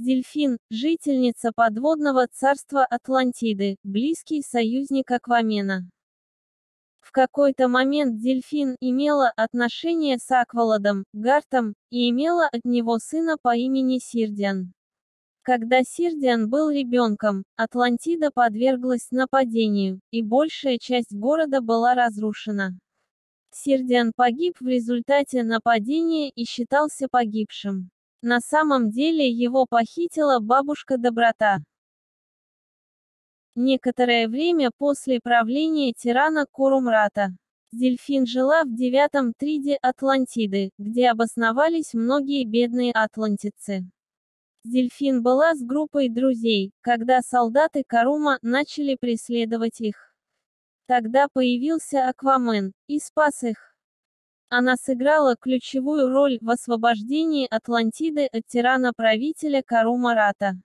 Дельфин, жительница подводного царства Атлантиды, близкий союзник Аквамена. В какой-то момент Дельфин имела отношение с Акваладом, Гартом, и имела от него сына по имени Сирдиан. Когда Сирдиан был ребенком, Атлантида подверглась нападению, и большая часть города была разрушена. Сирдиан погиб в результате нападения и считался погибшим. На самом деле его похитила бабушка Доброта. Некоторое время после правления тирана Курумрата, Дельфин жила в девятом триде Атлантиды, где обосновались многие бедные атлантицы. Дельфин была с группой друзей, когда солдаты Карума начали преследовать их. Тогда появился Аквамен, и спас их. Она сыграла ключевую роль в освобождении Атлантиды от тирана-правителя Кару Марата.